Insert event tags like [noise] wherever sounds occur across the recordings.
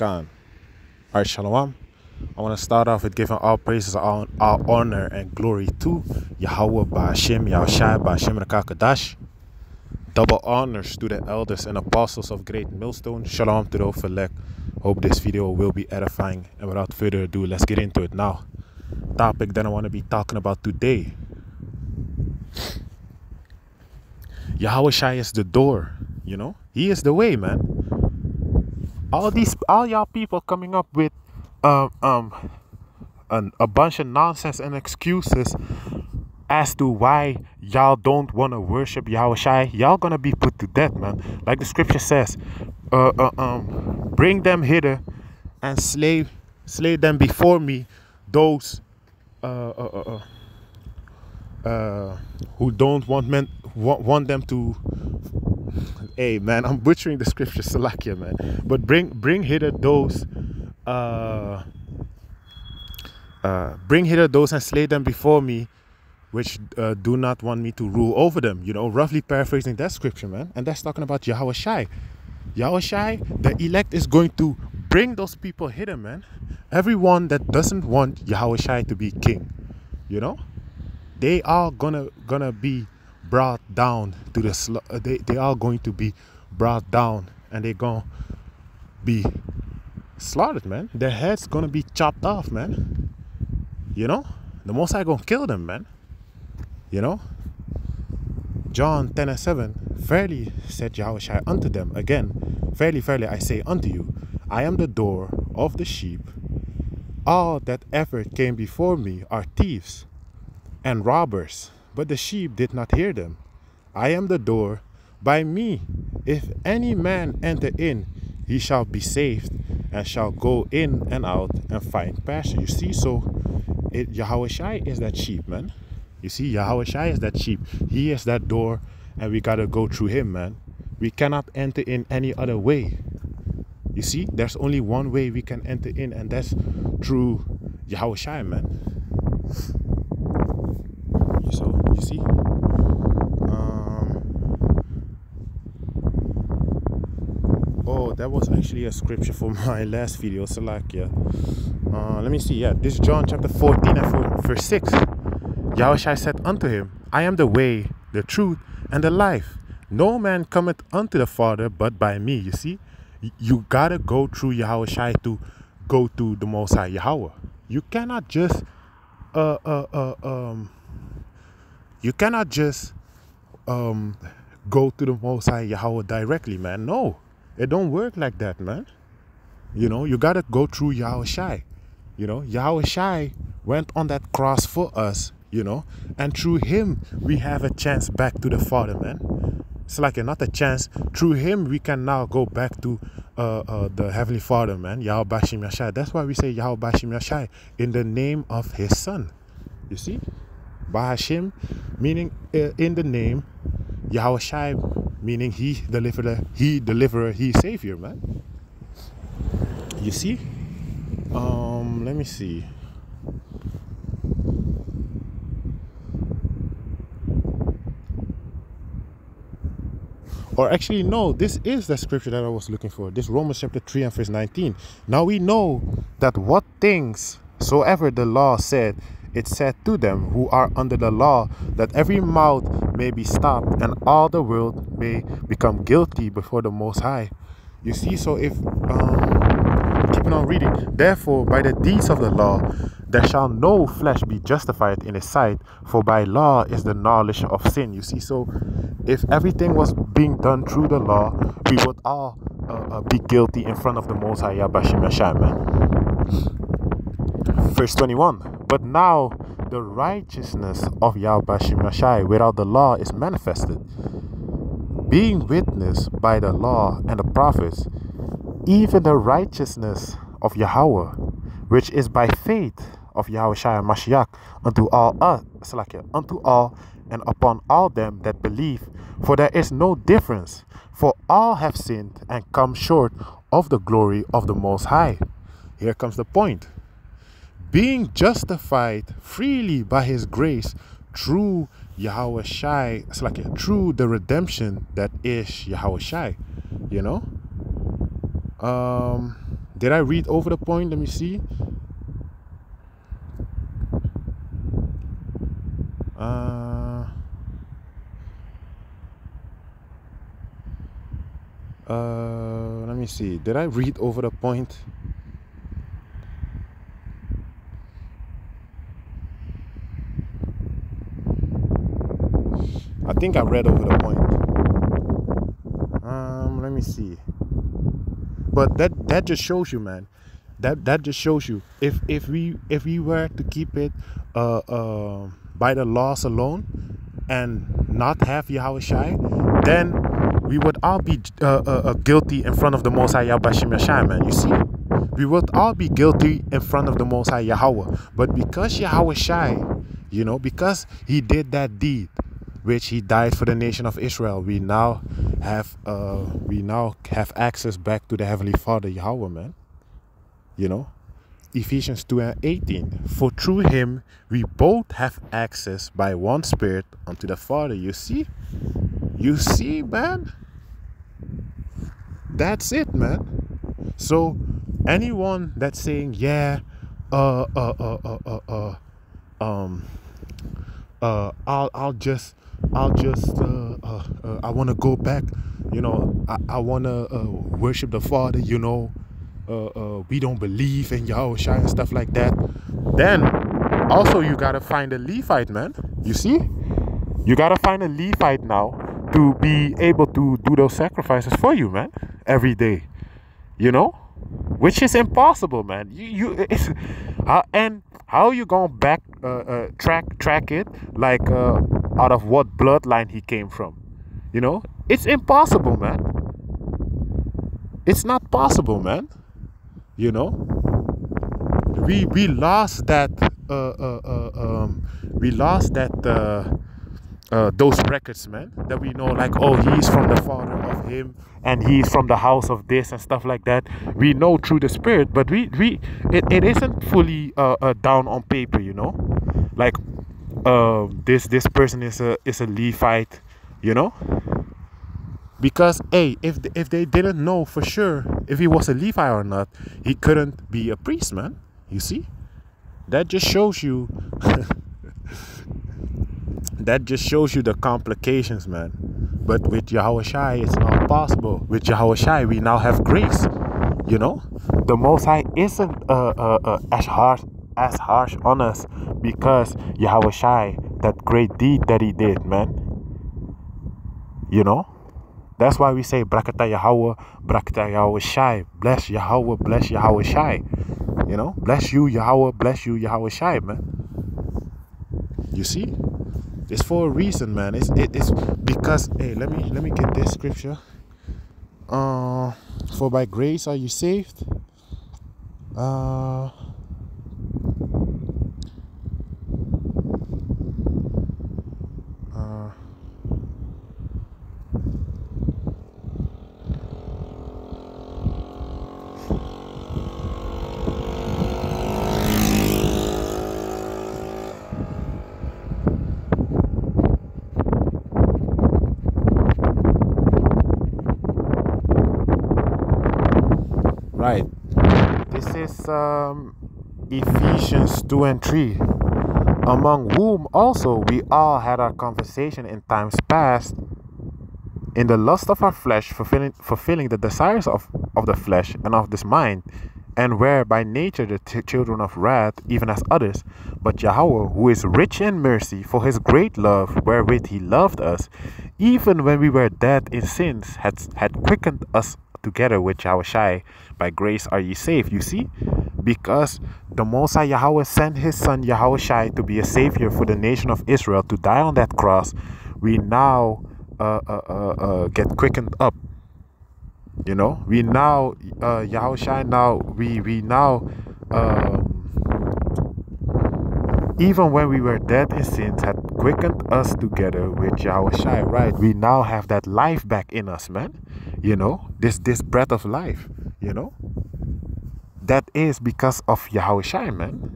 Khan. Alright, Shalom. I want to start off with giving all praises, all, all honor, and glory to Yahweh Ba'ashem, Yahushai Ba'ashem Rakakadash. Double honors to the elders and apostles of Great Millstone. Shalom to the elect. Hope this video will be edifying. And without further ado, let's get into it now. Topic that I want to be talking about today. Yahawashi is the door, you know? He is the way, man. All these all y'all people coming up with um um an, a bunch of nonsense and excuses as to why y'all don't want to worship Yahawashi, y'all gonna be put to death, man. Like the scripture says, uh, uh, um, bring them hither and slay, slay them before me, those uh, uh, uh, uh who don't want men want, want them to. Hey, man, I'm butchering the scripture, Salakia, man. But bring bring hither those. Uh, uh, bring hither those and slay them before me which uh, do not want me to rule over them. You know, roughly paraphrasing that scripture, man. And that's talking about Yahawashi. Yahweh Shai, the elect is going to bring those people hither, man. Everyone that doesn't want Yahawashi to be king, you know, they are gonna gonna be brought down to the sl- uh, they they are going to be brought down and they're gonna be slaughtered, man. Their heads gonna be chopped off, man. You know, the Most High gonna kill them, man. You know? John 10 and 7 Verily said Yahushua unto them again, Verily, verily, I say unto you, I am the door of the sheep. All that ever came before me are thieves and robbers, but the sheep did not hear them. I am the door. By me, if any man enter in, he shall be saved and shall go in and out and find pasture. You see, so it, Yahawashi is that sheep, man. You see, Yahawashi is that sheep. He is that door, and we gotta go through him, man. We cannot enter in any other way. You see, there's only one way we can enter in, and that's through Yahawashi, man. You see? Um, oh, that was actually a scripture for [laughs] my last video, Salakia. Uh, let me see. Yeah, this is John chapter 14 and verse 6. Yahushua said unto him, I am the way, the truth, and the life. No man cometh unto the Father but by me. You see, you gotta go through Yahushua to go to the Most High Yahweh. You cannot just, uh, uh, uh, um, you cannot just, um, go to the Most High Yahweh directly, man. No, it don't work like that, man. You know, you gotta go through Yahushua. You know, Yahushua went on that cross for us you know. And through him we have a chance back to the father man. It's like another chance. Through him we can now go back to uh, uh, the heavenly father man Yahweh Bashim Yashai. That's why we say Yahweh Bashim Yashai in the name of his son. You see Bahashim meaning uh, in the name Yahweh meaning he deliverer he deliverer he savior man you see um let me see Or actually, no, this is the scripture that I was looking for. This Romans chapter 3 and verse 19. Now we know that what things soever the law said, it said to them who are under the law, that every mouth may be stopped and all the world may become guilty before the Most High. You see, so if, um, keeping on reading, therefore, by the deeds of the law, there shall no flesh be justified in his sight, for by law is the knowledge of sin. You see, so if everything was being done through the law, we would all uh, uh, be guilty in front of the Most High Yabashim Verse 21 But now the righteousness of Yahbashim Yashai without the law is manifested, being witnessed by the law and the prophets, even the righteousness of Yahweh, which is by faith of Yahawashi Mashiach unto all us, unto all and upon all them that believe. For there is no difference, for all have sinned and come short of the glory of the Most High. Here comes the point. Being justified freely by His grace through Yahawashi, it's like through the redemption that is Yahawashi, you know? Um, Did I read over the point? Let me see. Uh, uh, let me see. Did I read over the point? I think I read over the point. Um, let me see. But that that just shows you, man. That that just shows you if if we if we were to keep it uh uh by the laws alone and not have Yahawashi, then we would all be uh, uh, uh, guilty in front of the Most High Yahawashi, man. You see, we would all be guilty in front of the Most High Yahweh. But because Yahawashi, you know, because he did that deed, which he died for the nation of Israel. We now have uh we now have access back to the Heavenly Father Yahweh, man. You know? Ephesians 2 and 18. For through him we both have access by one spirit unto the Father. You see? You see, man? That's it, man. So anyone that's saying, yeah, uh uh uh uh uh, uh um uh I'll I'll just I'll just, uh, uh, uh, I want to go back. You know, I, I want to uh, worship the Father. You know, uh, uh, we don't believe in Yahushua and stuff like that. Then, also, you got to find a Levite, man. You see? You got to find a Levite now to be able to do those sacrifices for you, man, every day. You know? Which is impossible, man. You, you, it's, and how are you gonna back uh, uh, track track it like uh, out of what bloodline he came from. You know? It's impossible man. It's not possible man. You know? We we lost that uh, uh, uh, um, we lost that uh, those records, man, that we know, like, oh, he's from the father of him, and he's from the house of this, and stuff like that. We know through the spirit, but we, we, it, it isn't fully uh, uh, down on paper, you know, like, uh, this this person is a is a Levite, you know, because hey, if if they didn't know for sure if he was a Levite or not, he couldn't be a priest, man. You see, that just shows you. [laughs] that just shows you the complications, man. But with Yahawashi, it's not possible. With Yahawashi, we now have grace. You know, the Most High isn't uh, uh, uh, as harsh as harsh on us because Yahawashi, that great deed that He did, man. You know, that's why we say Brakata Yahweh, Brakata Yahawashi. Bless Yahweh, bless Yahawashi. You know, bless you Yahweh, bless you Yahawashi, man. You see? It's for a reason, man. It's it, it's because hey, let me let me get this scripture. Uh, for by grace are you saved. Uh Right. This is um, Ephesians 2 and 3. Among whom also we all had our conversation in times past in the lust of our flesh, fulfilling, fulfilling the desires of, of the flesh and of this mind, and were by nature the t- children of wrath, even as others. But Yahweh, who is rich in mercy, for his great love wherewith he loved us, even when we were dead in sins, had, had quickened us together with Yahweh By grace are ye saved. You see? Because the Most High Yahweh sent his son Yahawashi to be a savior for the nation of Israel to die on that cross, we now uh, uh, uh, uh get quickened up. You know, we now uh, Yahawashi now we we now um, even when we were dead in sins had quickened us together with Yahawashi. Right, we now have that life back in us, man you know this this breath of life you know? That is because of Yahawashi, man.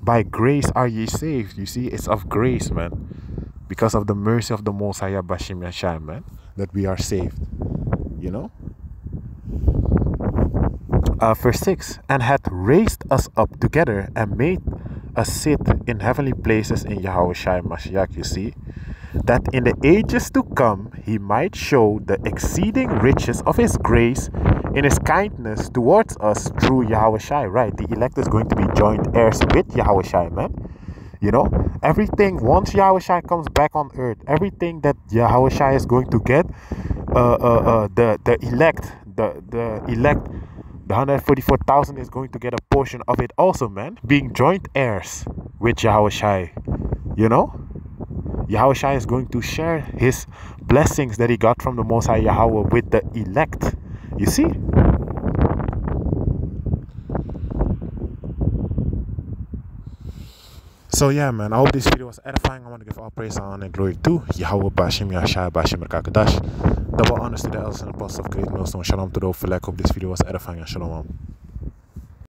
By grace are ye saved. You see it's of grace man. Because of the mercy of the Most High Bashim Yashai, man that we are saved you know? Uh, verse 6 and hath raised us up together and made us sit in heavenly places in Yahawashi Mashiach, you see, that in the ages to come he might show the exceeding riches of his grace in his kindness towards us through Yahawashi, right? The elect is going to be joint heirs with Yahawashi, man. You know, everything once Yahawashi comes back on earth, everything that Yahawashi is going to get, uh, uh, uh, the the elect, the the elect, the hundred forty four thousand is going to get a portion of it also, man. Being joint heirs with Yahawashi, you know. Yahawashi is going to share his blessings that he got from the Most High Yahweh with the elect. You see? So yeah, man, I hope this video was edifying. I want to give all praise, honor, and glory to Yahweh Bashim Yashai Bashim Rakadash. Double honors to the elders and apostles of Great Millstone. Shalom to the Hope Hope this video was edifying and shalom.